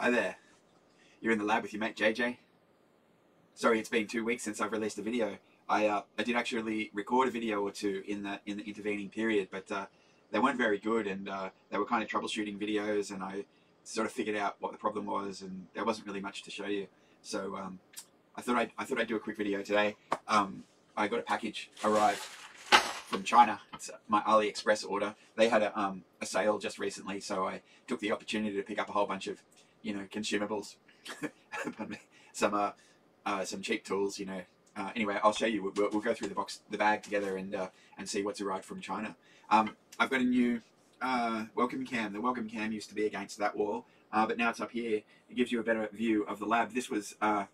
Hi there. You're in the lab with your mate JJ. Sorry, it's been two weeks since I've released a video. I uh, I did actually record a video or two in the in the intervening period, but uh, they weren't very good, and uh, they were kind of troubleshooting videos, and I sort of figured out what the problem was, and there wasn't really much to show you. So um, I thought I'd, I thought I'd do a quick video today. Um, I got a package arrived from China. It's my AliExpress order. They had a, um, a sale just recently, so I took the opportunity to pick up a whole bunch of, you know, consumables. some uh, uh, some cheap tools, you know. Uh, anyway, I'll show you. We'll, we'll, go through the box, the bag together, and uh, and see what's arrived from China. Um, I've got a new uh, welcome cam. The welcome cam used to be against that wall, uh, but now it's up here. It gives you a better view of the lab. This was uh,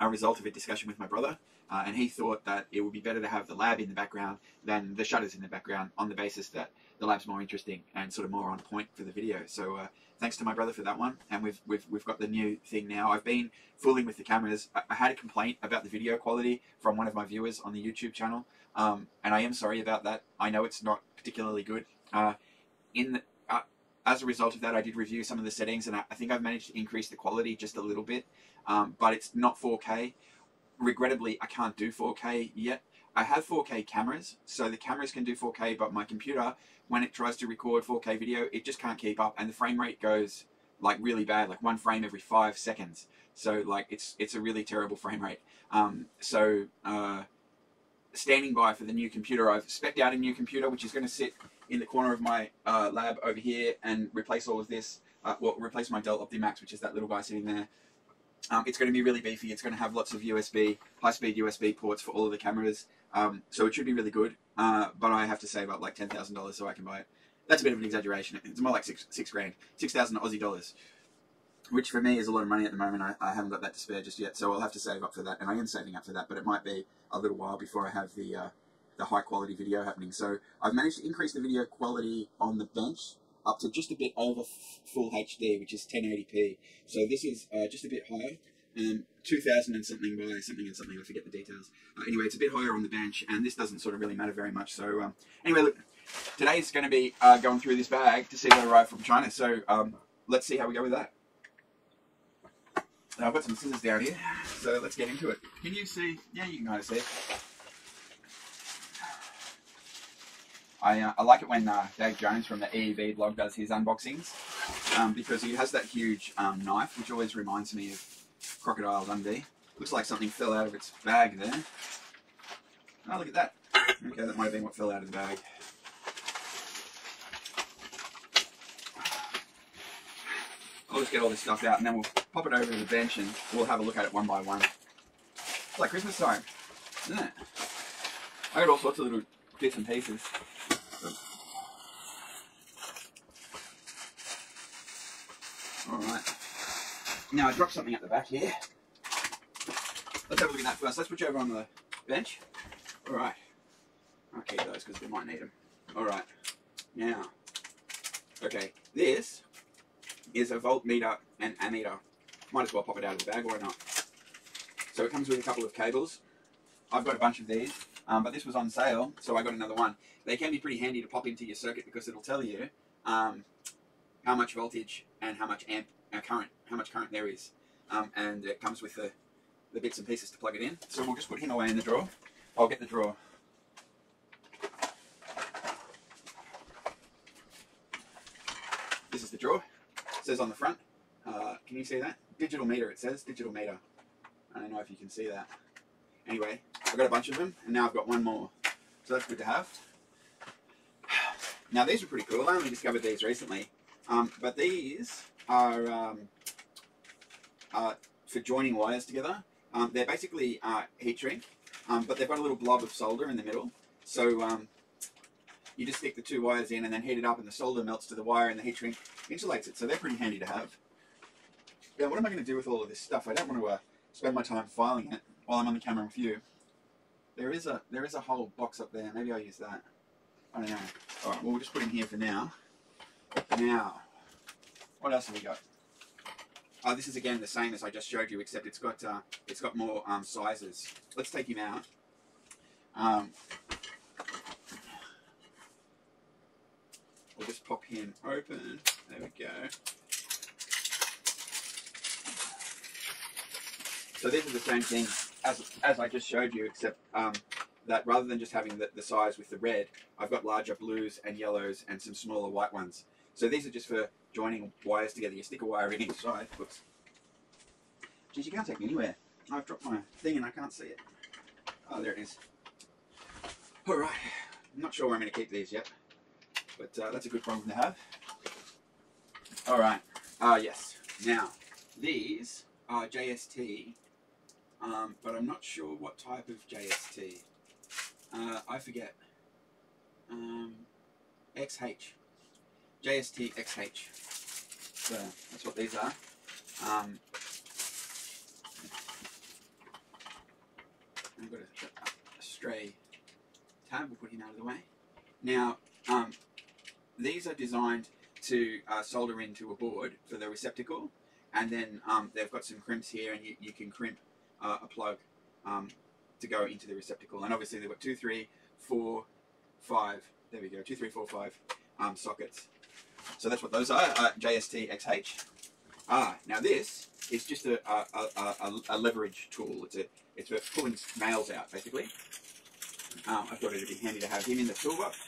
a result of a discussion with my brother. Uh, and he thought that it would be better to have the lab in the background than the shutters in the background on the basis that the lab's more interesting and sort of more on point for the video. So uh, thanks to my brother for that one. And we've, we've, we've got the new thing now. I've been fooling with the cameras. I, I had a complaint about the video quality from one of my viewers on the YouTube channel. Um, and I am sorry about that. I know it's not particularly good. Uh, in the, uh, as a result of that, I did review some of the settings, and I, I think I've managed to increase the quality just a little bit. Um, but it's not 4K regrettably, I can't do 4K yet. I have 4K cameras, so the cameras can do 4K, but my computer, when it tries to record 4K video, it just can't keep up, and the frame rate goes like really bad, like one frame every five seconds. So like it's it's a really terrible frame rate. Um, so uh, standing by for the new computer, I've specced out a new computer which is going to sit in the corner of my uh, lab over here and replace all of this. Uh, well, replace my Dell OptiPlex, which is that little guy sitting there. Um, it's going to be really beefy. It's going to have lots of USB, high-speed USB ports for all of the cameras. Um, so it should be really good. Uh, but I have to save up like ten thousand dollars so I can buy it. That's a bit of an exaggeration. It's more like six six grand, six thousand Aussie dollars, which for me is a lot of money at the moment. I, I haven't got that to spare just yet, so I'll have to save up for that. And I am saving up for that, but it might be a little while before I have the uh, the high quality video happening. So I've managed to increase the video quality on the bench up to just a bit over full HD, which is 1080p. So this is uh, just a bit higher. Um, 2000 and something by something and something, I forget the details. Uh, anyway, it's a bit higher on the bench, and this doesn't sort of really matter very much. So um, anyway, look, today's going to be uh, going through this bag to see what arrived from China. So um, let's see how we go with that. Now, I've got some scissors down here, so let's get into it. Can you see? Yeah, you can kind of see. I, uh, I like it when uh, Dave Jones from the EEVblog does his unboxings um, because he has that huge um, knife, which always reminds me of Crocodile Dundee. Looks like something fell out of its bag there. Oh, look at that. Okay, that might have been what fell out of the bag. I'll just get all this stuff out and then we'll pop it over to the bench and we'll have a look at it one by one. It's like Christmas time, isn't it? I got all sorts of little bits and pieces. Alright. Now I dropped something at the back here. Let's have a look at that first. Let's you over on the bench. Alright. I'll keep those because we might need them. Alright. Now. Okay. This is a voltmeter and ammeter. Might as well pop it out of the bag, why not? So it comes with a couple of cables. I've got a bunch of these, um, but this was on sale, so I got another one. They can be pretty handy to pop into your circuit because it'll tell you um, how much voltage and how much amp current, how much current there is. Um, and it comes with the, the bits and pieces to plug it in. So we'll just put him away in the drawer. I'll get the drawer. This is the drawer. It says on the front. Uh, can you see that? Digital meter, it says. Digital meter. I don't know if you can see that. Anyway, I've got a bunch of them, and now I've got one more. So that's good to have. Now these are pretty cool. I only discovered these recently. Um, but these are um, uh, for joining wires together. Um, they're basically uh, heat shrink, um, but they've got a little blob of solder in the middle. So um, you just stick the two wires in and then heat it up and the solder melts to the wire and the heat shrink insulates it. So they're pretty handy to have. Now what am I going to do with all of this stuff? I don't want to uh, spend my time filing it while I'm on the camera with you. There is a there is a whole box up there. Maybe I'll use that. I don't know. All right, well we'll just put it in here for now. Now, what else have we got? Oh, this is again the same as I just showed you, except it's got uh, it's got more um, sizes. Let's take him out. Um, we'll just pop him open. There we go. So these are the same thing as, as I just showed you, except um, that rather than just having the, the size with the red, I've got larger blues and yellows and some smaller white ones. So these are just for joining wires together. You stick a wire in each side. Whoops. Geez, you can't take me anywhere. I've dropped my thing and I can't see it. Oh, there it is. All right. I'm not sure where I'm going to keep these yet, but uh, that's a good problem to have. All right. Uh, yes. Now, these are JST, um, but I'm not sure what type of JST. Uh, I forget. Um, XH. JST XH. So that's what these are. Um, I've got a, a, stray tab. We'll put him out of the way. Now, um, these are designed to uh, solder into a board for the receptacle, and then um, they've got some crimps here, and you, you can crimp uh, a plug um, to go into the receptacle. And obviously they've got two, three, four, five. There we go, two, three, four, five um, sockets. So that's what those are. Uh, JST XH. Ah, now this is just a, a, a, a, leverage tool. It's a it's for pulling nails out basically. Um, I thought it'd be handy to have him in the toolbox,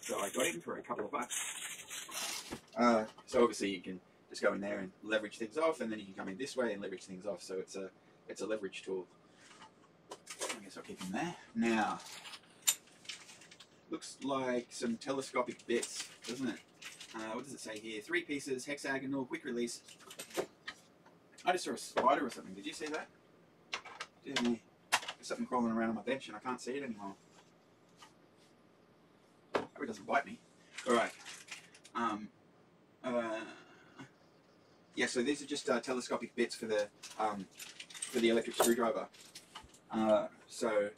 so I got him for a couple of bucks. Uh, so obviously you can just go in there and leverage things off, and then you can come in this way and leverage things off. So it's a it's a leverage tool. I guess I'll keep him there. Now, looks like some telescopic bits, doesn't it? Uh, what does it say here? Three pieces, hexagonal, quick release. I just saw a spider or something. Did you see that? Me. There's something crawling around on my bench and I can't see it anymore. Hope it doesn't bite me. Alright. Um, uh, yeah, so these are just uh, telescopic bits for the um, for the electric screwdriver. Uh, so,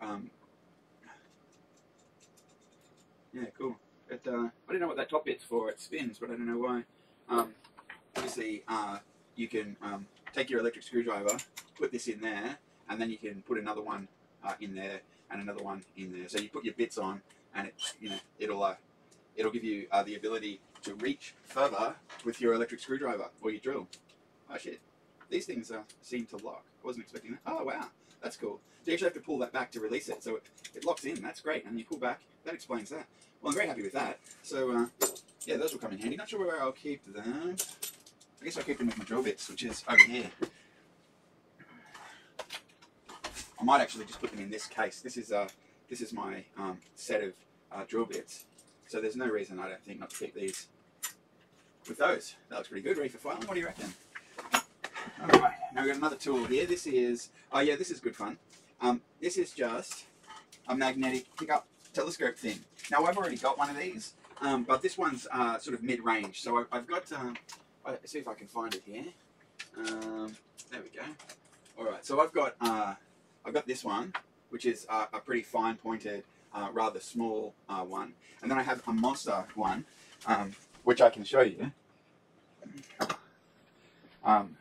um, yeah, cool. It, uh, I don't know what that top bit's for. It spins, but I don't know why. Um, obviously, uh, you can um, take your electric screwdriver, put this in there, and then you can put another one uh, in there and another one in there. So you put your bits on, and it, you know, it'll uh, it'll give you uh, the ability to reach further with your electric screwdriver or your drill. Oh shit, these things uh, seem to lock. I wasn't expecting that. Oh wow, that's cool. So you actually have to pull that back to release it, so it, it locks in. That's great, and you pull back. That explains that. Well, I'm very happy with that. So uh, yeah, those will come in handy. Not sure where I'll keep them. I guess I'll keep them with my drill bits, which is over here. I might actually just put them in this case. This is uh, this is my um, set of uh, drill bits. So there's no reason I don't think not to keep these with those. That looks pretty good. Ready for filing? What do you reckon? Alright, now we've got another tool here. This is, oh yeah, this is good fun. Um, this is just a magnetic pickup telescope thing. Now I've already got one of these, um, but this one's uh, sort of mid-range. So I've, got, um, let's see if I can find it here. Um, there we go. Alright, so I've got, uh, I've got this one, which is a pretty fine pointed uh, rather small uh, one. And then I have a monster one, um, which I can show you. Um,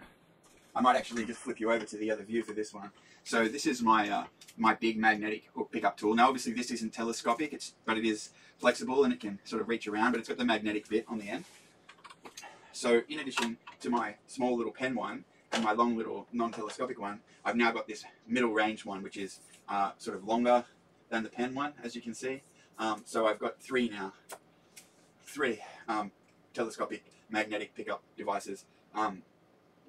I might actually just flip you over to the other view for this one. So this is my uh, my big magnetic hook pickup tool. Now obviously this isn't telescopic, it's but it is flexible and it can sort of reach around, but it's got the magnetic bit on the end. So in addition to my small little pen one and my long little non-telescopic one, I've now got this middle range one, which is uh, sort of longer than the pen one, as you can see. Um, so I've got three now. Three um, telescopic magnetic pickup devices, um,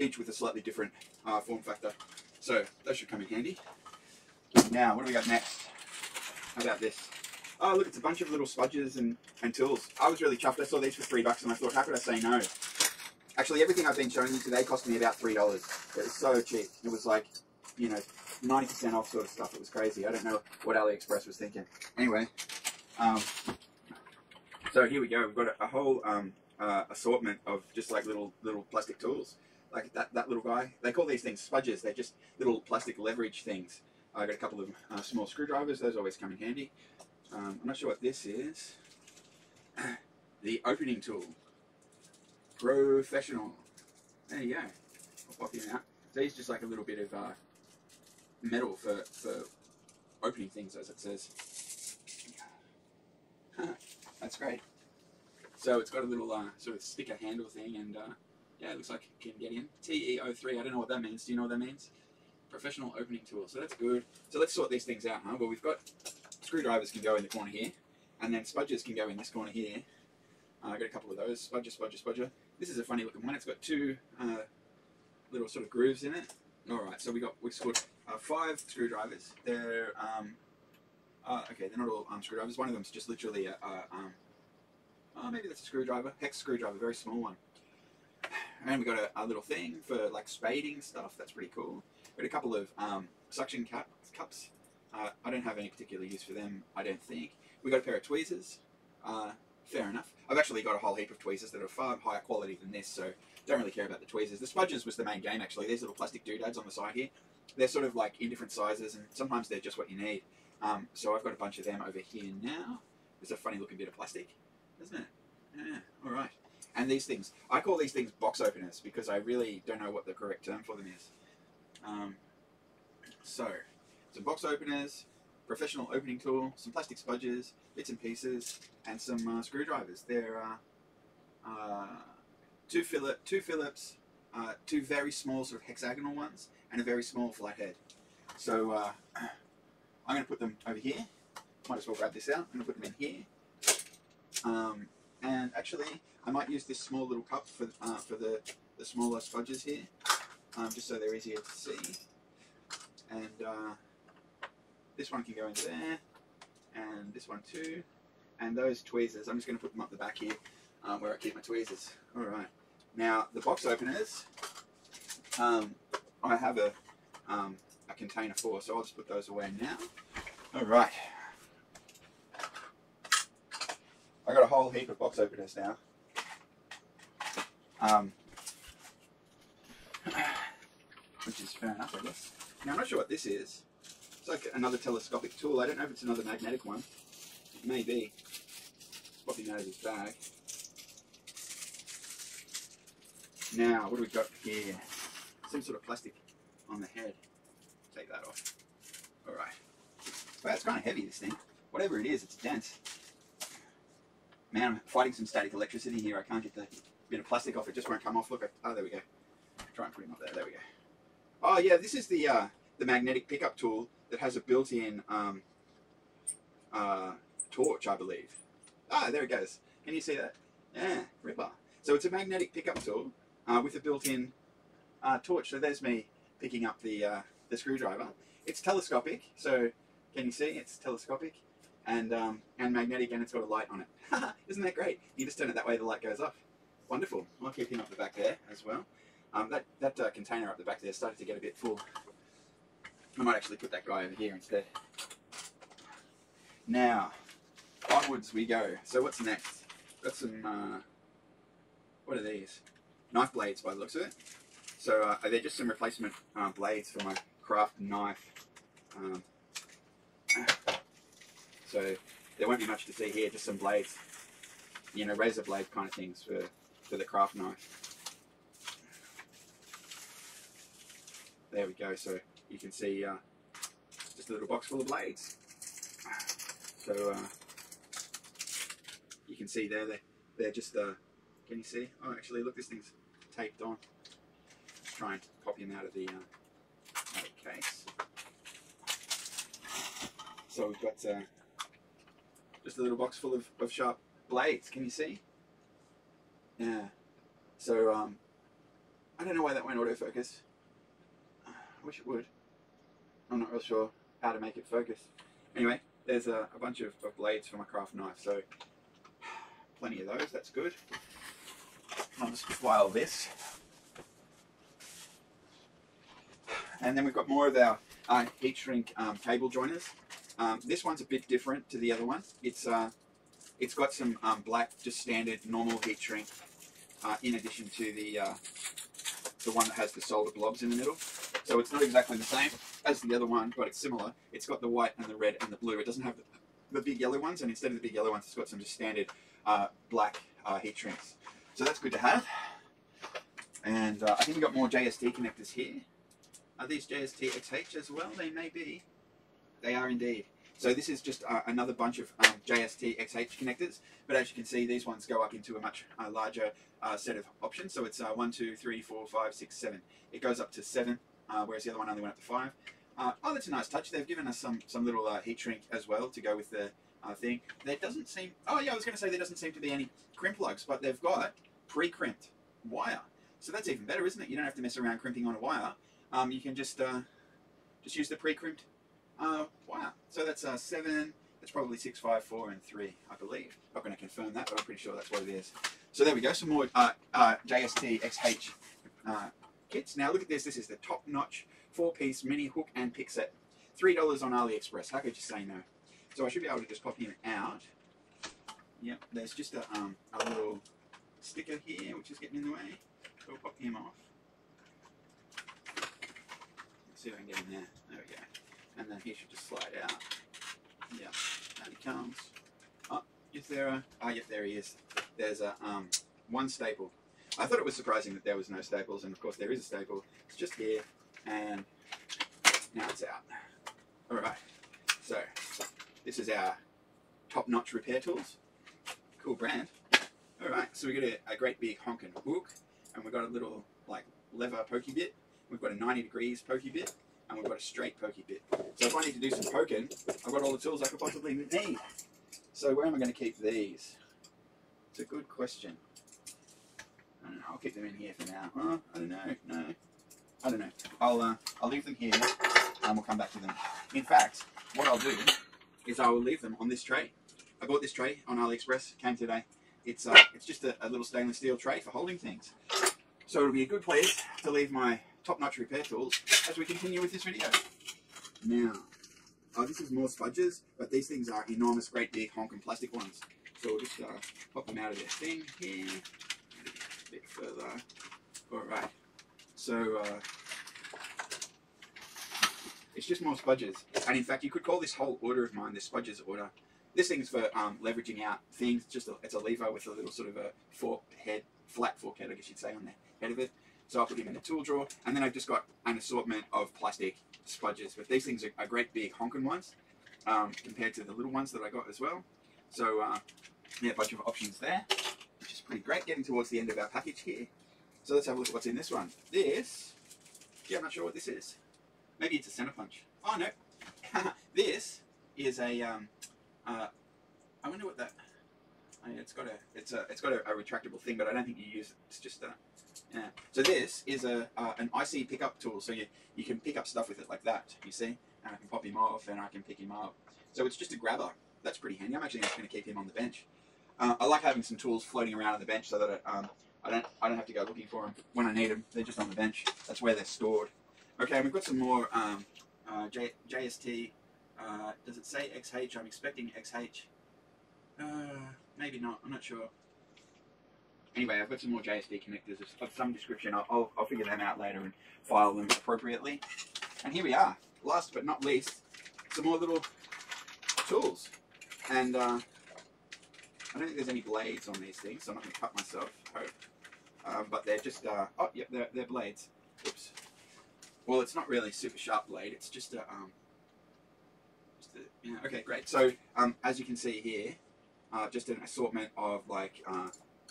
each with a slightly different uh, form factor. So those should come in handy. Now, what do we got next? How about this? Oh, look, it's a bunch of little spudges and, and tools. I was really chuffed. I saw these for three bucks and I thought, how could I say no? Actually, everything I've been showing you today cost me about $3. It was so cheap. It was like, you know, 90% off sort of stuff. It was crazy. I don't know what AliExpress was thinking. Anyway, um, so here we go. We've got a, a whole um, uh, assortment of just like little little plastic tools. Like that, that little guy. They call these things spudges. They're just little plastic leverage things. I got a couple of uh, small screwdrivers. Those always come in handy. Um, I'm not sure what this is. the opening tool. Professional. There you go. I'll pop him out. So he's just like a little bit of uh, metal for, for opening things, as it says. That's great. So it's got a little uh, sort of sticker handle thing, and uh, yeah, it looks like in. TE03, I don't know what that means. Do you know what that means? professional opening tool. So that's good. So let's sort these things out, huh? Well, we've got screwdrivers can go in the corner here, and then spudgers can go in this corner here. Uh, I got a couple of those. Spudger, spudger, spudger. This is a funny looking one. It's got two uh, little sort of grooves in it. All right, so we got we scored uh, five screwdrivers. They're um, uh, okay. They're not all um, screwdrivers. One of them's just literally a, a um, oh maybe that's a screwdriver, hex screwdriver, very small one. And we got a, a little thing for like spading stuff. That's pretty cool. We got a couple of um, suction cap, cups. Uh, I don't have any particular use for them. I don't think. We got a pair of tweezers. Uh, fair enough. I've actually got a whole heap of tweezers that are far higher quality than this, so don't really care about the tweezers. The spudgers was the main game actually. These little plastic doodads on the side here. They're sort of like in different sizes, and sometimes they're just what you need. Um, so I've got a bunch of them over here now. It's a funny looking bit of plastic, isn't it? Yeah, all right. And these things, I call these things box openers because I really don't know what the correct term for them is. Um, so, some box openers, professional opening tool, some plastic spudgers, bits and pieces, and some uh, screwdrivers. They're uh, two Philip, two Phillips, uh, two very small sort of hexagonal ones, and a very small flathead. So uh, I'm going to put them over here. Might as well grab this out. I'm going to put them in here. Um, and actually, I might use this small little cup for uh, for the the smaller spudgers here, um, just so they're easier to see. And this one can go in there, and this one too. And those tweezers, I'm just going to put them up the back here, um, where I keep my tweezers. All right. Now the box openers, um, I have a um, a container for, so I'll just put those away now. All right. I got a whole heap of box openers now. Um, which is fair enough, I guess. Now I'm not sure what this is. It's like another telescopic tool. I don't know if it's another magnetic one. It may be. It's popping out of his bag. Now, what do we got here? Some sort of plastic on the head. Take that off. Alright. Well, it's kind of heavy, this thing. Whatever it is, it's dense. Man, I'm fighting some static electricity here. I can't get the bit of plastic off. It just won't come off. Look, oh, there we go. Try and put him up there. There we go. Oh, yeah, this is the uh, the magnetic pickup tool that has a built-in um, uh, torch, I believe. Ah, there it goes. Can you see that? Yeah, ripper. So it's a magnetic pickup tool uh, with a built-in uh, torch. So there's me picking up the uh, the screwdriver. It's telescopic, so can you see? It's telescopic and um, and magnetic, and it's got a light on it. Isn't that great? You just turn it that way, the light goes off. Wonderful. I'll keep him up the back there as well. Um, that that uh, container up the back there started to get a bit full. I might actually put that guy over here instead. Now, onwards we go. So what's next? Got some, uh, what are these? Knife blades by the looks of it. So uh, they're just some replacement uh, blades for my craft knife. Um, so there won't be much to see here, just some blades. You know, razor blade kind of things for, for the craft knife. There we go. So you can see uh, just a little box full of blades. So uh, you can see there, they're, they're just, uh, can you see? Oh, actually, look, this thing's taped on. Let's try and pop him out of the, uh, out of the case. So we've got uh, just a little box full of, of sharp blades. Can you see? Yeah. So um, I don't know why that went autofocus. I wish it would. I'm not real sure how to make it focus. Anyway, there's a, a bunch of, of, blades for my craft knife, so plenty of those, that's good. I'll just file this. And then we've got more of our uh, heat shrink um, cable joiners. Um, this one's a bit different to the other one. It's uh, it's got some um, black, just standard normal heat shrink, uh, in addition to the uh, the one that has the solder blobs in the middle. So it's not exactly the same as the other one, but it's similar. It's got the white and the red and the blue. It doesn't have the, the big yellow ones, and instead of the big yellow ones, it's got some just standard uh, black uh, heat shrinks. So that's good to have. And uh, I think we've got more JST connectors here. Are these JST XH as well? They may be. They are indeed. So this is just uh, another bunch of um, JST XH connectors, but as you can see, these ones go up into a much uh, larger uh, set of options. So it's uh, one, two, three, four, five, six, seven. It goes up to seven uh, whereas the other one only went up to five. Uh, oh, that's a nice touch. They've given us some some little uh, heat shrink as well to go with the thing. There doesn't seem. Oh yeah, I was going to say there doesn't seem to be any crimp lugs, but they've got pre-crimped wire. So that's even better, isn't it? You don't have to mess around crimping on a wire. Um, you can just just use the pre-crimped uh, wire. So that's uh, seven. That's probably six, five, four, and three, I believe. Not going to confirm that, but I'm pretty sure that's what it is. So there we go. Some more uh, uh, JST XH uh, kits. Now look at this. This is the top-notch four-piece mini hook and pick set. Three dollars on AliExpress. How could you say no? So I should be able to just pop him out. Yep. There's just a um, a little sticker here, which is getting in the way. So we'll pop him off. Let's see if I can get him there. We. And then he should just slide out. Yeah. And he comes. Oh, is there a... Oh, yep, there he is. There's a um, one staple. I thought it was surprising that there was no staples, and of course there is a staple. It's just here, and now it's out. Alright, so this is our top-notch repair tools. Cool brand. Alright, so we got a, a great big honking hook, and we've got a little like lever pokey bit. We've got a 90 degrees pokey bit, and we've got a straight pokey bit. So if I need to do some poking, I've got all the tools I could possibly need. So where am I going to keep these? It's a good question. I don't know. I'll keep them in here for now. I don't know. No, I don't know. I'll uh, I'll leave them here, and we'll come back to them. In fact, what I'll do is I will leave them on this tray. I bought this tray on AliExpress. Came today. It's uh, it's just a, a little stainless steel tray for holding things. So it'll be a good place to leave my top-notch repair tools as we continue with this video. Now, oh, this is more spudges, but these things are enormous, great big honking plastic ones. So we'll just uh, pop them out of their thing here, a bit further. All right. So uh, it's just more spudges, and in fact, you could call this whole order of mine the spudges order. This thing's for um, leveraging out things. Just a, it's a lever with a little sort of a fork head, flat fork head, I guess you'd say, on the head of it. So I'll put him in the tool drawer, and then I've just got an assortment of plastic spudges. But these things are, are great big honking ones um, compared to the little ones that I got as well. So uh, yeah, a bunch of options there, which is pretty great. Getting towards the end of our package here. So let's have a look at what's in this one. This, yeah, I'm not sure what this is. Maybe it's a center punch. Oh no, this is a. Um, uh, I wonder what that. I mean, it's got a it's a it's got a, a, retractable thing, but I don't think you use it. It's just a. Yeah. So this is a uh, an IC pickup tool. So you you can pick up stuff with it like that. You see, and I can pop him off, and I can pick him up. So it's just a grabber. That's pretty handy. I'm actually just going to keep him on the bench. Uh, I like having some tools floating around on the bench so that it, um, I don't I don't have to go looking for them when I need them. They're just on the bench. That's where they're stored. Okay, we've got some more um, uh, J, JST. Uh, does it say XH? I'm expecting XH. Uh, maybe not. I'm not sure. Anyway, I've got some more JST connectors of, some description. I'll, I'll, I'll, figure them out later and file them appropriately. And here we are. Last but not least, some more little tools. And uh, I don't think there's any blades on these things, so I'm not going to cut myself. Hope. Um, but they're just, uh, oh, yep, they're, they're blades. Oops. Well, it's not really super sharp blade. It's just a, um, just a, yeah, okay, great. So, um, as you can see here, uh, just an assortment of like, uh,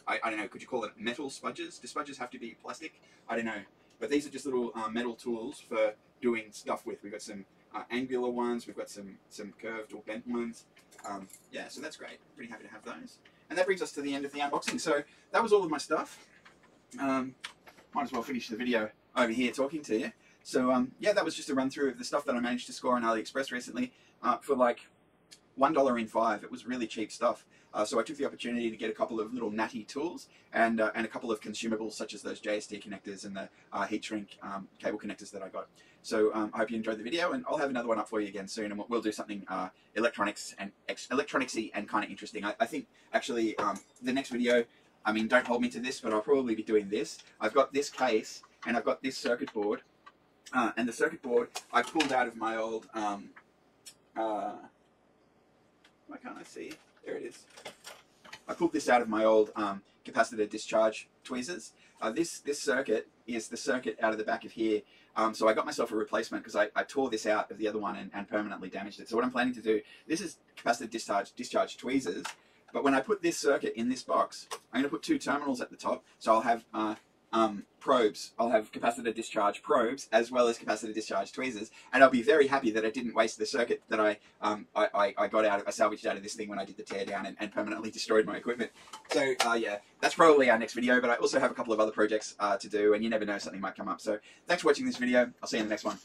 I, I don't know, could you call it metal spudges? Do spudges have to be plastic? I don't know. But these are just little uh, metal tools for doing stuff with. We've got some uh, angular ones, we've got some, some curved or bent ones. Um, yeah, so that's great. Pretty happy to have those. And that brings us to the end of the unboxing. So that was all of my stuff. Um, might as well finish the video over here talking to you. So um, yeah, that was just a run through of the stuff that I managed to score on AliExpress recently uh, for like one dollar in five. It was really cheap stuff. Uh, so I took the opportunity to get a couple of little natty tools and uh, and a couple of consumables such as those JST connectors and the uh, heat shrink um, cable connectors that I got. So um, I hope you enjoyed the video, and I'll have another one up for you again soon, and we'll do something uh, electronics and electronicsy and kind of interesting. I, I, think actually um, the next video, I mean, don't hold me to this, but I'll probably be doing this. I've got this case and I've got this circuit board, uh, and the circuit board I pulled out of my old. Um, uh, why can't I see? There it is. I pulled this out of my old um, capacitor discharge tweezers. Uh, this this circuit is the circuit out of the back of here. Um, so I got myself a replacement because I, I, tore this out of the other one and, and, permanently damaged it. So what I'm planning to do, this is capacitor discharge discharge tweezers. But when I put this circuit in this box, I'm going to put two terminals at the top. So I'll have uh, um, probes. I'll have capacitor discharge probes as well as capacitor discharge tweezers, and I'll be very happy that I didn't waste the circuit that I um, I, I, got out of I salvaged out of this thing when I did the teardown and, and permanently destroyed my equipment. So uh, yeah, that's probably our next video. But I also have a couple of other projects uh, to do, and you never know something might come up. So thanks for watching this video. I'll see you in the next one.